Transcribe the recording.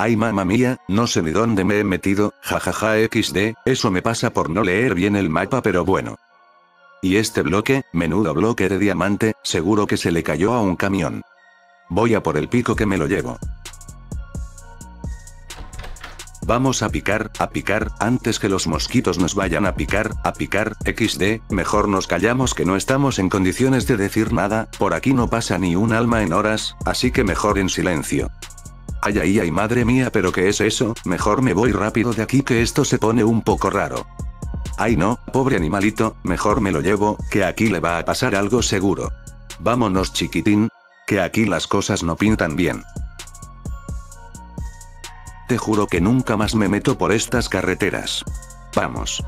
Ay mamá mía, no sé ni dónde me he metido, jajaja xd, eso me pasa por no leer bien el mapa pero bueno. Y este bloque, menudo bloque de diamante, seguro que se le cayó a un camión. Voy a por el pico que me lo llevo. Vamos a picar, a picar, antes que los mosquitos nos vayan a picar, a picar, XD, mejor nos callamos que no estamos en condiciones de decir nada, por aquí no pasa ni un alma en horas, así que mejor en silencio. Ay ay ay madre mía pero ¿qué es eso? Mejor me voy rápido de aquí que esto se pone un poco raro. Ay no, pobre animalito, mejor me lo llevo, que aquí le va a pasar algo seguro. Vámonos chiquitín, que aquí las cosas no pintan bien. Te juro que nunca más me meto por estas carreteras. Vamos.